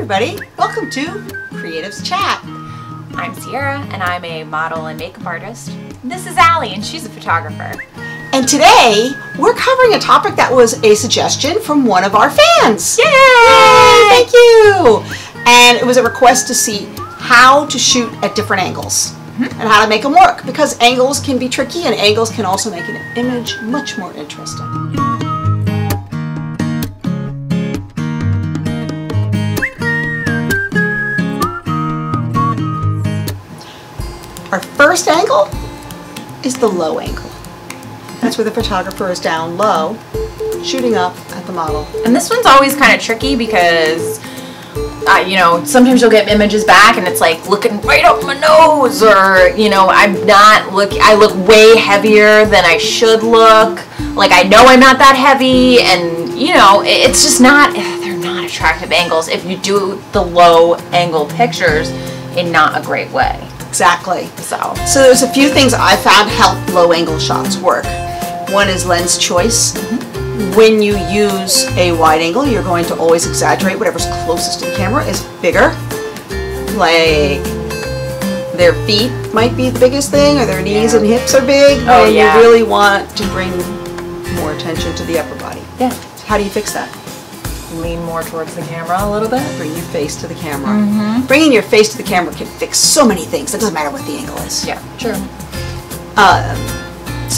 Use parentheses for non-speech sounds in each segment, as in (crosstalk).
everybody, welcome to Creatives Chat. I'm Sierra and I'm a model and makeup artist. This is Allie and she's a photographer. And today we're covering a topic that was a suggestion from one of our fans. Yay! Yay! Thank you! And it was a request to see how to shoot at different angles mm-hmm. and how to make them work because angles can be tricky and angles can also make an image much more interesting. Our first angle is the low angle. That's where the photographer is down low, shooting up at the model. And this one's always kind of tricky because, uh, you know, sometimes you'll get images back and it's like looking right up my nose or, you know, I'm not look, I look way heavier than I should look. Like I know I'm not that heavy and, you know, it's just not, they're not attractive angles if you do the low angle pictures in not a great way. Exactly. So, So there's a few things I found help low angle shots work. One is lens choice. Mm-hmm. When you use a wide angle, you're going to always exaggerate whatever's closest to the camera is bigger. Like their feet might be the biggest thing, or their knees Yeah. and hips are big. Oh, and yeah. you really want to bring more attention to the upper body. yeah, How do you fix that? Lean more towards the camera a little bit. Bring your face to the camera. Bringing your face to the camera can fix so many things. It doesn't matter what the angle is. Yeah, true. um,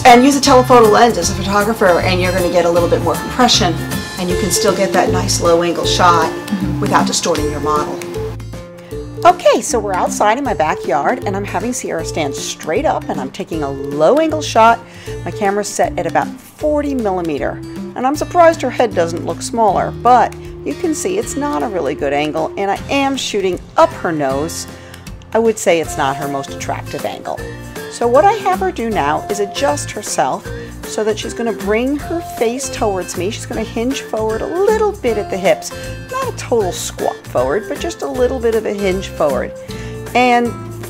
and use a telephoto lens as a photographer and you're going to get a little bit more compression and you can still get that nice low angle shot without distorting your model. Okay, so we're outside in my backyard and I'm having Sierra stand straight up and I'm taking a low angle shot. My camera's set at about 40 millimeter and I'm surprised her head doesn't look smaller, but you can see it's not a really good angle and I am shooting up her nose. I would say it's not her most attractive angle. So what I have her do now is adjust herself so that she's going to bring her face towards me. She's going to hinge forward a little bit at the hips. Not a total squat forward, but just a little bit of a hinge forward. And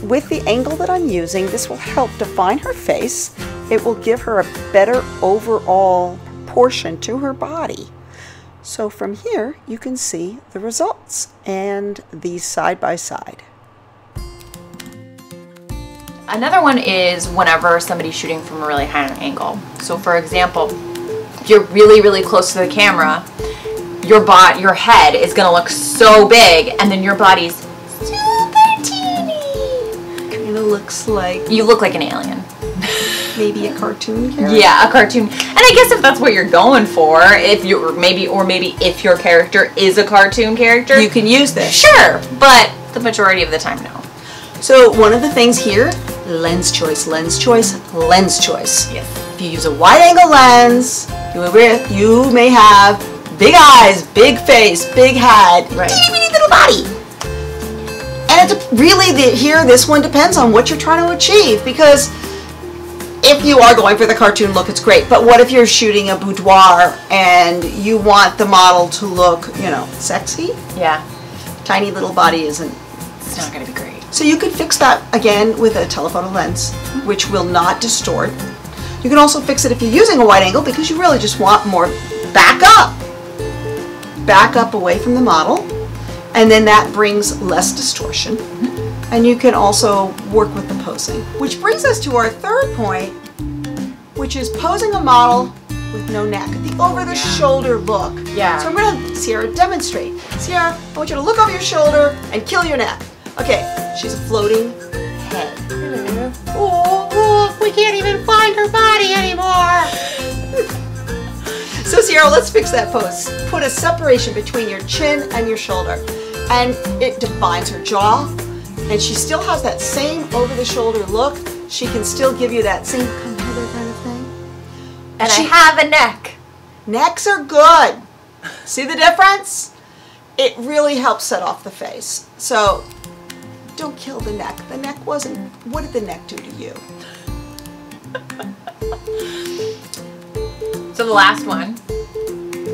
with the angle that I'm using, this will help define her face. It will give her a better overall portion to her body. So from here, you can see the results and these side by side. Another one is whenever somebody's shooting from a really high angle. So for example, if you're really, really close to the camera, your bot, your head is gonna look so big and then your body's super teeny. Kind of looks like You look like an alien. maybe a cartoon (laughs) character. Yeah, a cartoon. I guess if that's what you're going for, if you're maybe, or maybe if your character is a cartoon character, You can use this. sure, but the majority of the time, no. So one of the things here, lens choice, lens choice, lens choice. Yes. If you use a wide angle lens, you may have big eyes, big face, big head, Right. teeny weeny little body. And it really, the, here, this one depends on what you're trying to achieve because if you are going for the cartoon look, it's great. But what if you're shooting a boudoir and you want the model to look, you know, sexy? Yeah, Tiny little body isn't it's not gonna be great. so you could fix that again with a telephoto lens, which will not distort. You can also fix it if you're using a wide angle because you really just want more back up. Back up away from the model. And then that brings less distortion. And you can also work with the posing. Which brings us to our third point, which is posing a model with no neck. The over the shoulder look. Yeah. So I'm gonna Sierra demonstrate. Sierra, I want you to look over your shoulder and kill your neck. Okay, she's a floating head. Oh, look, we can't even find her body anymore. So Sierra, let's fix that pose. Put a separation between your chin and your shoulder. And it defines her jaw. And she still has that same over the shoulder look. She can still give you that same come hither kind of thing. And She- I have a neck. Necks are good. See the difference? It really helps set off the face. So don't kill the neck. The neck wasn't, what did the neck do to you? So the last one,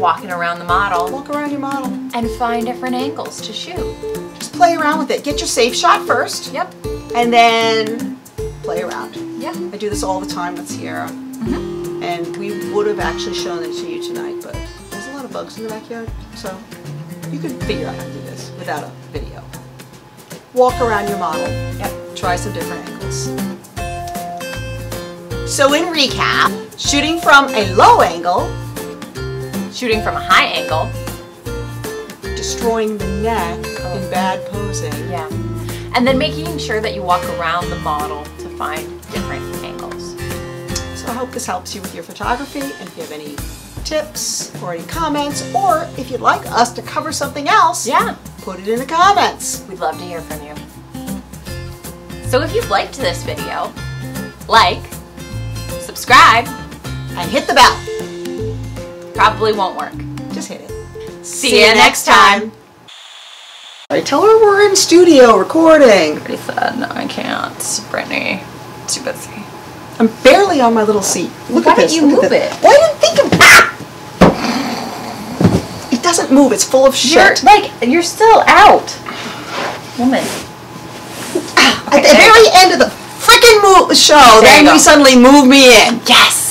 walking around the model Walk around your model. and find different angles to shoot. Play around with it. Get your safe shot first. Yep. and then play around. Yeah. I do this all the time with Sierra. Mm -hmm. And we would have actually shown it to you tonight, but there's a lot of bugs in the backyard, so you can figure out how to do this. this without a video. Walk around your model. Yep. Try some different angles. So in recap, shooting from a low angle, Shooting from a high angle. destroying the neck Bad posing. Yeah. And then making sure that you walk around the model to find different angles. So I hope this helps you with your photography and if you have any tips or any comments or if you'd like us to cover something else, Yeah. put it in the comments. We'd love to hear from you. So if you've liked this video, like, subscribe, And hit the bell. probably won't work. Just hit it. See you next time. All right, tell her we're in studio recording. Pretty sad. No, I can't. Brittany, too busy. I'm barely on my little seat. Look Why at this. you look move it? Why didn't think of ah! It doesn't move. It's full of You're shit. like you're still out, woman. At the very end of the freaking show, There then you go. suddenly move me in. Yes.